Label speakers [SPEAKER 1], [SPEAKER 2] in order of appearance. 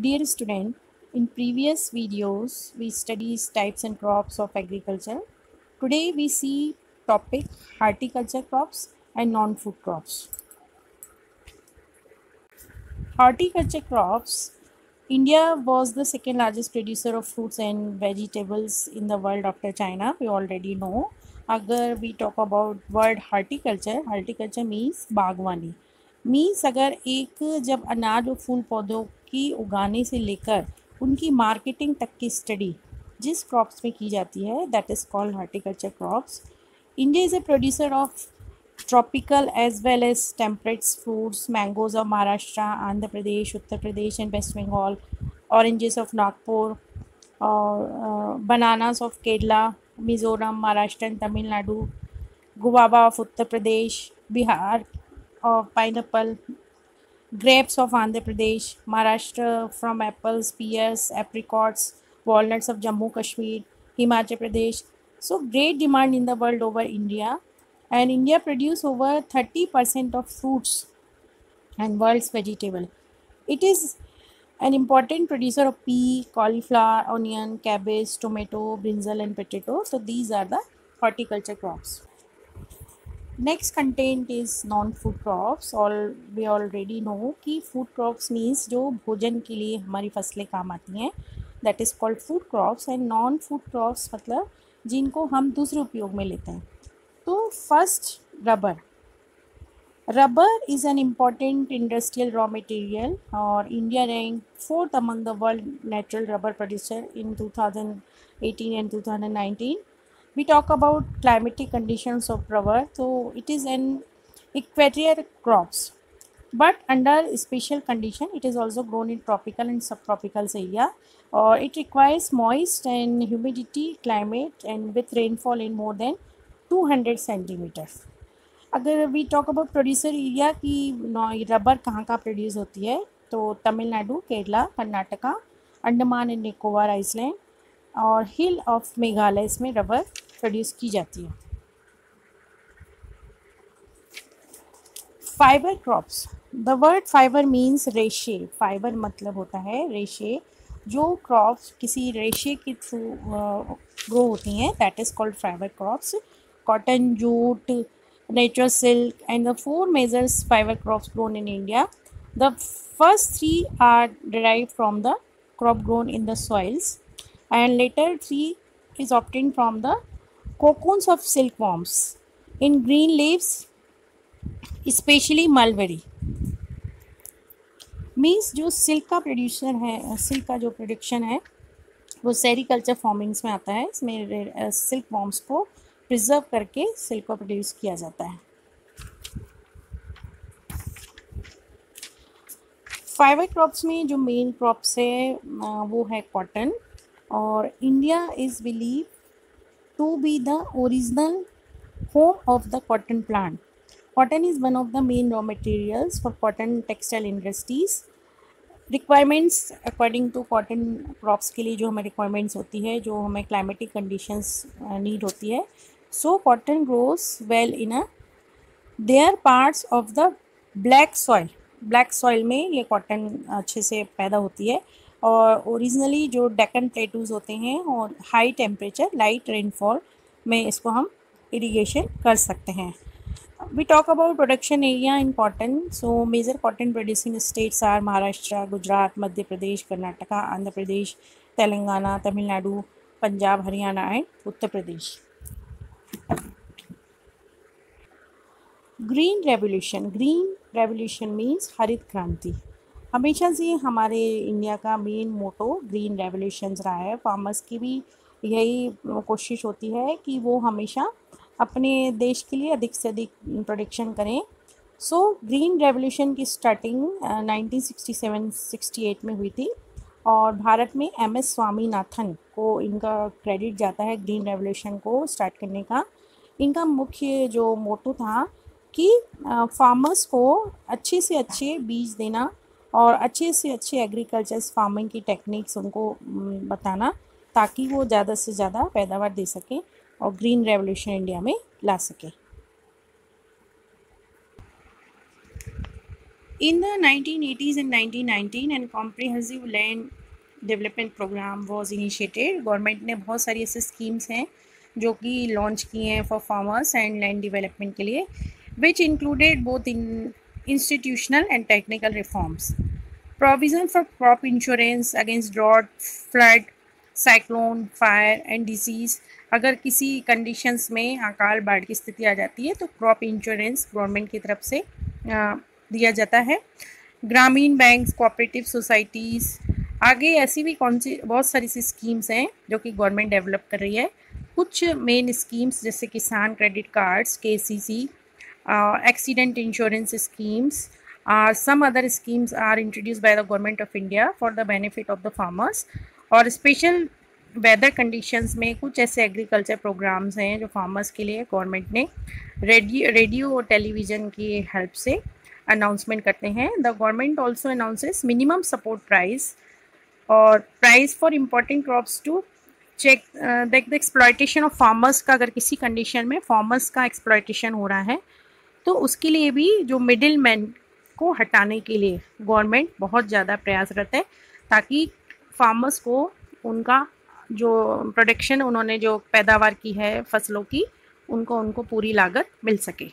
[SPEAKER 1] Dear student, in previous videos we studied types and crops of agriculture. Today we see topic horticulture crops and non-food crops. Horticulture crops India was the second largest producer of fruits and vegetables in the world after China. We already know. अगर we talk about word horticulture horticulture means बागवानी means अगर एक जब अनाज और फूल पौधों की उगाने से लेकर उनकी मार्केटिंग तक की स्टडी जिस क्रॉप्स में की जाती है that is called horticulture crops India is a producer of tropical as well as temperates fruits mangoes of Maharashtra Andhra Pradesh Uttar Pradesh and West Bengal oranges of Nagpur और bananas of Kerala Mizoram Maharashtra and Tamil Nadu guava of Uttar Pradesh Bihar और pineapple grapes of Andhra Pradesh, Maharashtra from apples, pears, apricots, walnuts of Jammu Kashmir, Himachal Pradesh. So great demand in the world over India and India produce over 30% of fruits and world's vegetable. It is an important producer of pea, cauliflower, onion, cabbage, tomato, brinjal and potato. So these are the horticulture crops. Next content is non food crops all we already know कि food crops means जो भोजन के लिए हमारी फ़सलें काम आती हैं that is called food crops and non food crops मतलब जिनको हम दूसरे उपयोग में लेते हैं। तो first rubber rubber is an important industrial raw material और India rank fourth among the world natural rubber producer in 2018 and 2019 we talk about climatic conditions of rubber so it is an equatorial crops but under special condition it is also grown in tropical and subtropical area or it requires moist and humidity climate and with rainfall in more than 200 centimeters अगर we talk about producer area की rubber कहाँ कहाँ produce होती है तो Tamil Nadu Kerala Karnataka Andaman and Nicobar island और hill of Meghalaya इसमें rubber produce की जाती है। Fibre crops the word fibre means रेशे फाइबर मतलब होता है रेशे जो क्रॉप्स किसी रेशे के थ्रू ग्रो होती हैं that is called fibre crops cotton jute natural silk and the four majors fibre crops grown in India the first three are derive from the crop grown in the soils and later three is obtained from the cocoons of silkworms in green leaves, especially mulberry. Means जो silk का producer है silk का जो production है, वो sericulture फॉर्मिंग्स में आता है। इसमें सिल्क वॉर्म्स को प्रिजर्व करके सिल्क को प्रोड्यूस किया जाता है। फाइबर क्रॉप्स में जो मेन क्रॉप्स है वो है कॉटन और India is believe to be the original home of the cotton plant cotton is one of the main raw materials for cotton textile industries requirements according to cotton crops के लिए जो हमें requirements होती है, जो हमें climatic conditions need होती है so cotton grows well in a there parts of the black soil black soil में ये कॉटन अच्छे से पैदा होती है। और ओरिजिनली जो डेकन प्लेटूज़ होते हैं और हाई टेम्परेचर लाइट रेनफॉल में इसको हम इरीगेशन कर सकते हैं। We talk about production area in cotton so major cotton producing states are Maharashtra Gujarat Madhya Pradesh Karnataka Andhra Pradesh Telangana Tamil Nadu Punjab Haryana and Uttar Pradesh green revolution green revolution means हरित क्रांति हमेशा से हमारे India का main motto green revolution रहा है। Farmers की भी यही कोशिश होती है कि वो हमेशा अपने देश के लिए अधिक से अधिक प्रोडक्शन करें। सो ग्रीन रेवोल्यूशन की स्टार्टिंग 1967-68 में हुई थी और भारत में एम एस स्वामीनाथन को इनका क्रेडिट जाता है ग्रीन रेवोल्यूशन को स्टार्ट करने का। इनका मुख्य जो मोटो था कि फार्मर्स को अच्छे से अच्छे बीज देना और अच्छे से अच्छे एग्रीकल्चर फ़ार्मिंग की टेक्निक्स उनको बताना ताकि वो ज़्यादा से ज़्यादा पैदावार दे सकें और ग्रीन रेवोल्यूशन इंडिया में ला सके। In the 1980s and 1919 and comprehensive land development programme was initiated government ने बहुत सारी ऐसे स्कीम्स हैं जो कि लॉन्च किए हैं for farmers and land development के लिए which included both in institutional and technical reforms provision for crop insurance against drought flood cyclone fire and disease अगर किसी कंडीशंस में अकाल बाढ़ की स्थिति आ जाती है तो क्रॉप इंश्योरेंस गवर्नमेंट की तरफ़ से दिया जाता है। ग्रामीण बैंक कोऑपरेटिव सोसाइटीज़ आगे ऐसी भी कौन सी, बहुत सारी सी स्कीम्स हैं जो कि गवर्नमेंट डेवलप कर रही है। कुछ मेन स्कीम्स जैसे Kisan credit cards K C C accident insurance schemes some other schemes are introduce by the government of India for the benefit of the farmers और स्पेशल वेदर कंडीशंस में कुछ ऐसे agriculture programmes हैं जो farmers के लिए government ने radio radio और टेलीविज़न की हेल्प से अनाउंसमेंट करते हैं. The government also announces minimum support price और price for important crops to check the exploitation of farmers का अगर किसी कंडीशन में फार्मर्स का एक्सप्लाइटेशन हो रहा है तो उसके लिए भी जो मिडिल मैन को हटाने के लिए गवर्नमेंट बहुत ज़्यादा प्रयासरत है ताकि फार्मर्स को उनका जो प्रोडक्शन उन्होंने जो पैदावार की है फ़सलों की, उनको उनको पूरी लागत मिल सके।